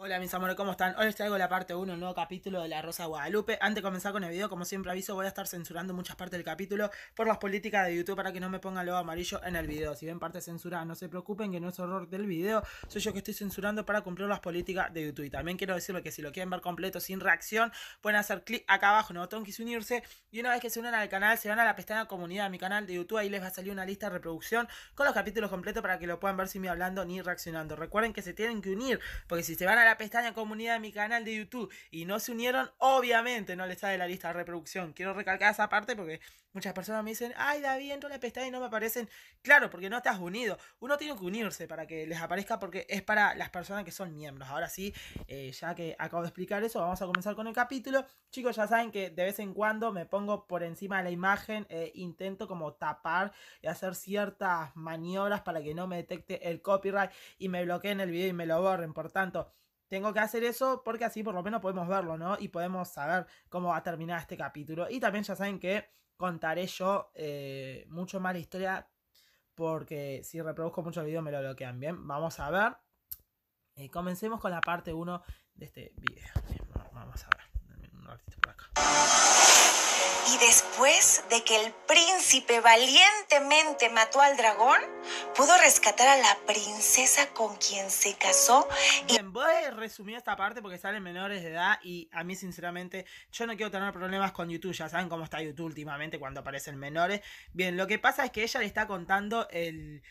Hola mis amores, ¿cómo están? Hoy les traigo la parte 1, un nuevo capítulo de La Rosa de Guadalupe. Antes de comenzar con el video, como siempre aviso, voy a estar censurando muchas partes del capítulo por las políticas de YouTube para que no me pongan logo amarillo en el video. Si ven parte censurada, no se preocupen que no es horror del video, soy yo que estoy censurando para cumplir las políticas de YouTube. Y también quiero decirle que si lo quieren ver completo sin reacción, pueden hacer clic acá abajo en el botón que es unirse y una vez que se unan al canal, se van a la pestaña comunidad de mi canal de YouTube, ahí les va a salir una lista de reproducción con los capítulos completos para que lo puedan ver sin me hablando ni reaccionando. Recuerden que se tienen que unir, porque si se van a la pestaña comunidad de mi canal de YouTube y no se unieron, obviamente no les sale la lista de reproducción. Quiero recalcar esa parte porque muchas personas me dicen, ay David, entro en la pestaña y no me aparecen. Claro, porque no estás unido. Uno tiene que unirse para que les aparezca porque es para las personas que son miembros. Ahora sí, eh, ya que acabo de explicar eso, vamos a comenzar con el capítulo. Chicos, ya saben que de vez en cuando me pongo por encima de la imagen, e intento como tapar y hacer ciertas maniobras para que no me detecte el copyright y me bloqueen el video y me lo borren. Por tanto, tengo que hacer eso porque así por lo menos podemos verlo, ¿no? Y podemos saber cómo va a terminar este capítulo. Y también ya saben que contaré yo eh, mucho más la historia porque si reproduzco mucho el video me lo bloquean. Bien, vamos a ver. Eh, comencemos con la parte 1 de este video. Vamos a ver. Un ratito por acá. Después de que el príncipe valientemente mató al dragón, pudo rescatar a la princesa con quien se casó. Y... Bien, voy a resumir esta parte porque salen menores de edad y a mí sinceramente yo no quiero tener problemas con YouTube, ya saben cómo está YouTube últimamente cuando aparecen menores. Bien, lo que pasa es que ella le está contando el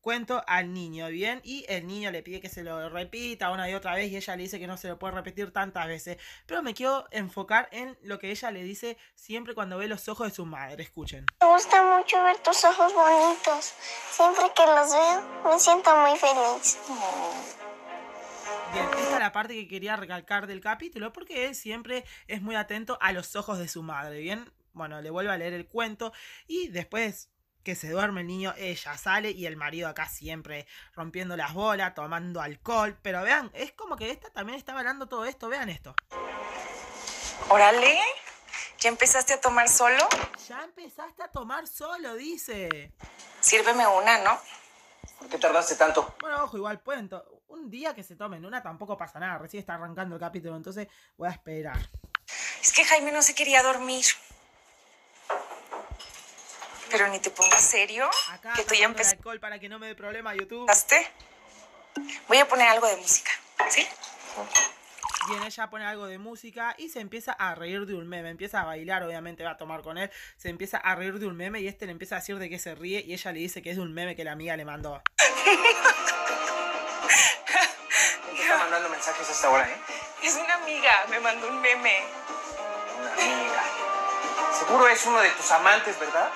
cuento al niño, ¿bien? Y el niño le pide que se lo repita una y otra vez y ella le dice que no se lo puede repetir tantas veces. Pero me quiero enfocar en lo que ella le dice siempre cuando ve los ojos de su madre. Escuchen. Me gusta mucho ver tus ojos bonitos. Siempre que los veo me siento muy feliz. Bien, esta es la parte que quería recalcar del capítulo porque él siempre es muy atento a los ojos de su madre, ¿bien? Bueno, le vuelvo a leer el cuento y después que se duerme el niño, ella sale y el marido acá siempre rompiendo las bolas, tomando alcohol. Pero vean, es como que esta también está ganando todo esto. Vean esto. Órale, ¿ya empezaste a tomar solo? Ya empezaste a tomar solo, dice. Sírveme una, ¿no? ¿Por qué tardaste tanto? Bueno, ojo, igual pueden. Un día que se tomen una tampoco pasa nada. Recién está arrancando el capítulo, entonces voy a esperar. Es que Jaime no se quería dormir. Pero ni te pongas serio. Acá que tú ya empezaste. alcohol para que no me dé problema YouTube. Voy a poner algo de música, ¿sí? Bien, ella pone algo de música y se empieza a reír de un meme. Empieza a bailar, obviamente va a tomar con él. Se empieza a reír de un meme y este le empieza a decir de qué se ríe y ella le dice que es de un meme que la amiga le mandó. ¿Quién te está mandando mensajes a esta hora, eh? Es una amiga, me mandó un meme. Una amiga. Seguro es uno de tus amantes, ¿verdad?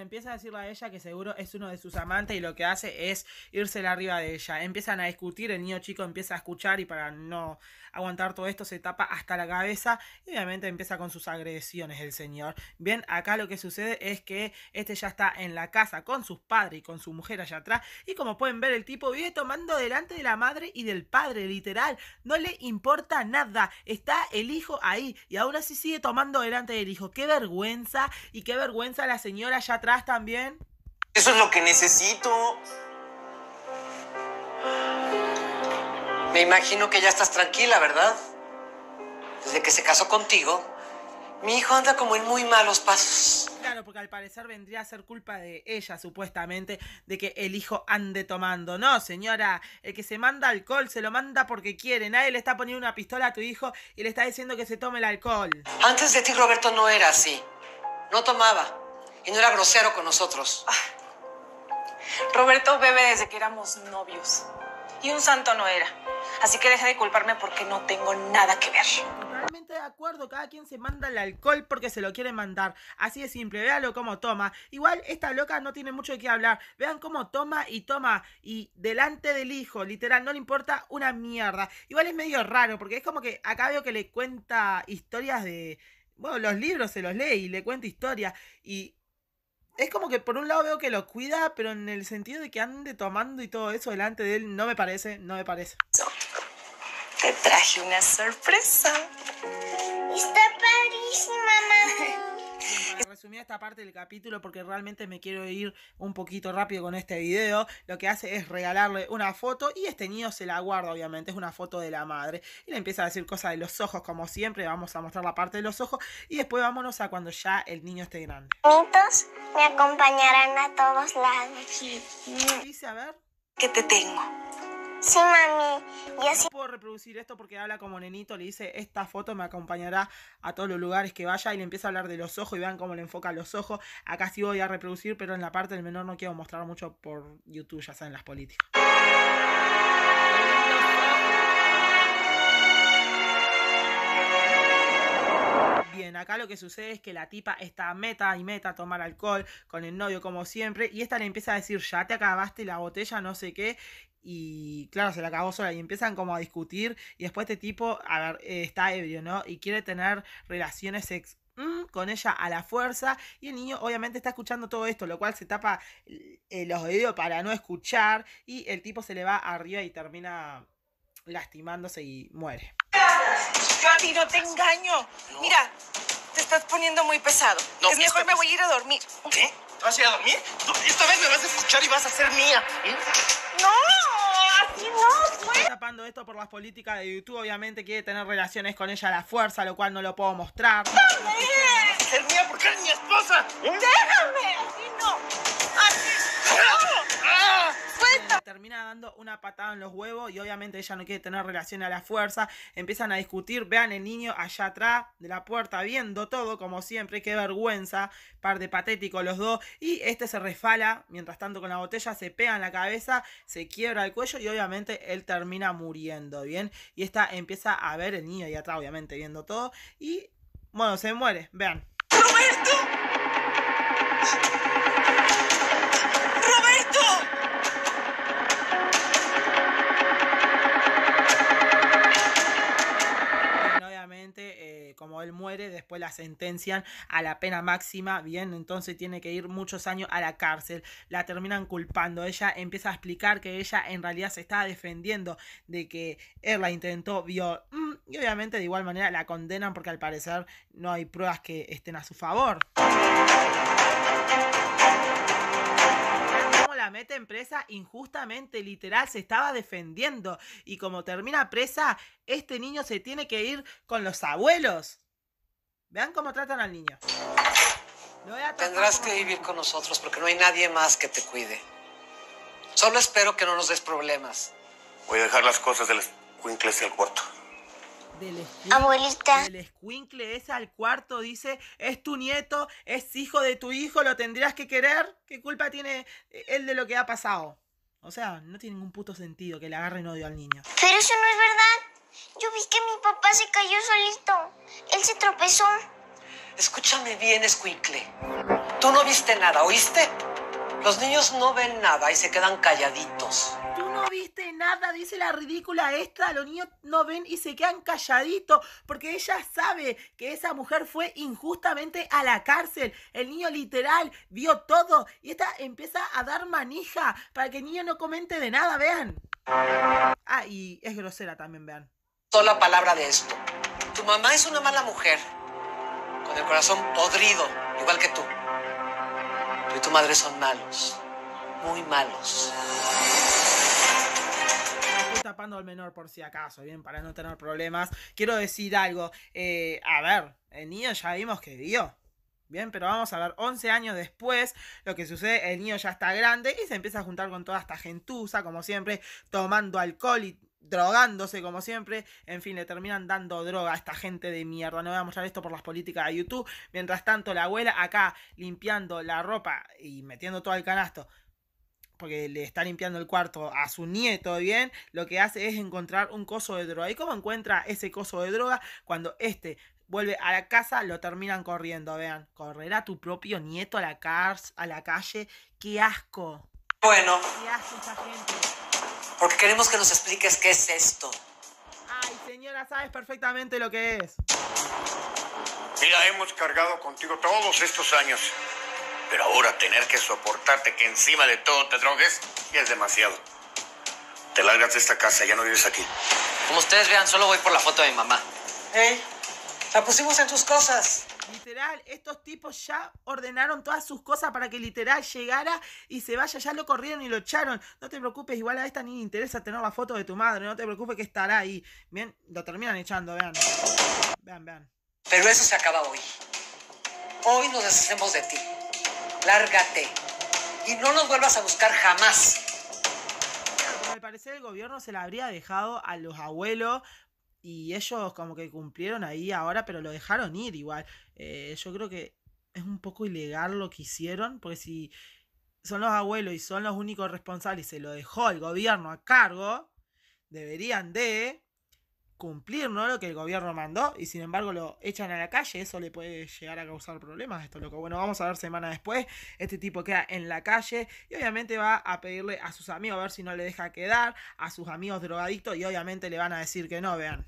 Empieza a decirle a ella que seguro es uno de sus amantes y lo que hace es irse arriba de ella. Empiezan a discutir, el niño chico empieza a escuchar y para no aguantar todo esto se tapa hasta la cabeza y obviamente empieza con sus agresiones el señor. Bien, acá lo que sucede es que este ya está en la casa con sus padres y con su mujer allá atrás y como pueden ver el tipo vive tomando delante de la madre y del padre, literal. No le importa nada, está el hijo ahí y aún así sigue tomando delante del hijo. Qué vergüenza y qué vergüenza la señora allá atrás también. Eso es lo que necesito. Me imagino que ya estás tranquila, ¿verdad? Desde que se casó contigo, mi hijo anda como en muy malos pasos. Claro, porque al parecer vendría a ser culpa de ella, supuestamente, de que el hijo ande tomando. No, señora, el que se manda alcohol se lo manda porque quiere. Nadie le está poniendo una pistola a tu hijo y le está diciendo que se tome el alcohol. Antes de ti, Roberto no era así. No tomaba. Y no era grosero con nosotros. Roberto bebe desde que éramos novios. Y un santo no era. Así que deja de culparme porque no tengo nada que ver. Totalmente de acuerdo, cada quien se manda el alcohol porque se lo quiere mandar. Así de simple, véalo cómo toma. Igual esta loca no tiene mucho de qué hablar. Vean cómo toma y toma. Y delante del hijo, literal, no le importa una mierda. Igual es medio raro porque es como que acá veo que le cuenta historias de... Bueno, los libros se los lee y le cuenta historias. Y es como que por un lado veo que lo cuida, pero en el sentido de que ande tomando y todo eso delante de él, no me parece, no me parece. Te traje una sorpresa. Está padrísima. Resumir esta parte del capítulo porque realmente me quiero ir un poquito rápido con este video. Lo que hace es regalarle una foto y este niño se la guarda, obviamente, es una foto de la madre. Y le empieza a decir cosas de los ojos, como siempre, vamos a mostrar la parte de los ojos y después vámonos a cuando ya el niño esté grande. Bonitos me acompañarán a todos lados. ¿Qué dice? A ver. Que te tengo. Sí, mami. Y así No puedo reproducir esto porque habla como nenito, le dice, esta foto me acompañará a todos los lugares que vaya y le empieza a hablar de los ojos y vean cómo le enfoca los ojos. Acá sí voy a reproducir, pero en la parte del menor no quiero mostrar mucho por YouTube, ya saben las políticas. Bien, acá lo que sucede es que la tipa está meta y meta a tomar alcohol con el novio como siempre y esta le empieza a decir, ya te acabaste la botella, no sé qué, y claro, se la acabó sola y empiezan como a discutir y después este tipo, a ver, eh, está ebrio, ¿no? Y quiere tener relaciones sex mm, con ella a la fuerza y el niño obviamente está escuchando todo esto, lo cual se tapa eh, los oídos para no escuchar y el tipo se le va arriba y termina lastimándose y muere. Yo a ti no te engaño. Mira, te estás poniendo muy pesado. No, es mejor me voy a ir a dormir. ¿Qué? ¿Te vas a ir a dormir? Esta vez me vas a escuchar y vas a ser mía. ¿eh? No, así no, pues. Está tapando esto por las políticas de YouTube, obviamente quiere tener relaciones con ella a la fuerza, lo cual no lo puedo mostrar. Ser mía porque eres mi esposa. ¿eh? Déjame, así no. Dando una patada en los huevos y obviamente ella no quiere tener relación a la fuerza. Empiezan a discutir, vean el niño allá atrás de la puerta viendo todo como siempre, qué vergüenza, par de patéticos los dos. Y este se resfala, mientras tanto con la botella se pega en la cabeza, se quiebra el cuello y obviamente él termina muriendo, ¿bien? Y esta empieza a ver el niño ahí atrás, obviamente viendo todo y bueno, se muere, vean. ¡Roberto! Como él muere, después la sentencian a la pena máxima, bien, entonces tiene que ir muchos años a la cárcel. La terminan culpando. Ella empieza a explicar que ella en realidad se estaba defendiendo de que él la intentó violar. y obviamente de igual manera la condenan porque al parecer no hay pruebas que estén a su favor. Cómo la meten presa injustamente, literal, se estaba defendiendo. Y como termina presa, este niño se tiene que ir con los abuelos. Vean cómo tratan al niño. Lo voy a tratar Tendrás que vivir con nosotros porque no hay nadie más que te cuide. Solo espero que no nos des problemas. Voy a dejar las cosas del escuincle el cuarto. Del Abuelita. Del escuincle ese al cuarto dice, es tu nieto, es hijo de tu hijo, lo tendrías que querer. ¿Qué culpa tiene él de lo que ha pasado? O sea, no tiene ningún puto sentido que le agarren odio al niño. Pero eso no es verdad. Yo vi que mi papá se cayó solito. Él se tropezó. Escúchame bien, Escuincle. Tú no viste nada, ¿oíste? Los niños no ven nada y se quedan calladitos. Tú no viste nada, dice la ridícula esta. Los niños no ven y se quedan calladitos porque ella sabe que esa mujer fue injustamente a la cárcel. El niño literal vio todo y esta empieza a dar manija para que el niño no comente de nada, vean. Ah, y es grosera también, vean. Sola palabra de esto. Tu mamá es una mala mujer, con el corazón podrido, igual que tú. Tú y tu madre son malos, muy malos. Al menor por si acaso, bien, para no tener problemas. Quiero decir algo. eh, a ver, el niño ya vimos que vio. Bien, pero vamos a ver, 11 años después, lo que sucede, el niño ya está grande y se empieza a juntar con toda esta gentuza, como siempre, tomando alcohol y drogándose, como siempre. En fin, le terminan dando droga a esta gente de mierda. No voy a mostrar esto por las políticas de YouTube. Mientras tanto, la abuela acá limpiando la ropa y metiendo todo el canasto porque le está limpiando el cuarto a su nieto, ¿bien? Lo que hace es encontrar un coso de droga. ¿Y cómo encuentra ese coso de droga? Cuando este vuelve a la casa, lo terminan corriendo, vean. Correr a tu propio nieto a la, cars, a la calle, qué asco. Bueno, Qué asco esa gente. porque queremos que nos expliques qué es esto. Ay, señora, sabes perfectamente lo que es. Mira, hemos cargado contigo todos estos años. Pero ahora tener que soportarte que encima de todo te drogues ya es demasiado. Te largas de esta casa, ya no vives aquí. Como ustedes vean, solo voy por la foto de mi mamá. Hey, la pusimos en tus cosas. Literal, estos tipos ya ordenaron todas sus cosas para que literal llegara y se vaya. Ya lo corrieron y lo echaron. No te preocupes, igual a esta ni interesa tener la foto de tu madre. No te preocupes que estará ahí. Bien, lo terminan echando, vean. Vean, vean. Pero eso se acaba hoy. Hoy nos deshacemos de ti. Lárgate. Y no nos vuelvas a buscar jamás. Al parecer el gobierno se la habría dejado a los abuelos y ellos como que cumplieron ahí ahora, pero lo dejaron ir igual. Eh, yo creo que es un poco ilegal lo que hicieron, porque si son los abuelos y son los únicos responsables y se lo dejó el gobierno a cargo, deberían de cumplir ¿no? lo que el gobierno mandó y sin embargo lo echan a la calle, eso le puede llegar a causar problemas. Esto lo que bueno, vamos a ver semana después. Este tipo queda en la calle y obviamente va a pedirle a sus amigos a ver si no le deja quedar, a sus amigos drogadictos y obviamente le van a decir que no, vean.